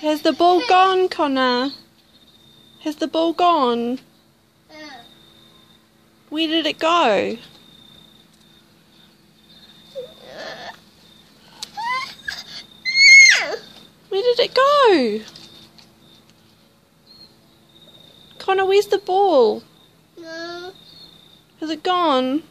Has the ball gone, Conor? Has the ball gone? Where did it go? Where did it go? Conor, where's the ball? Has it gone?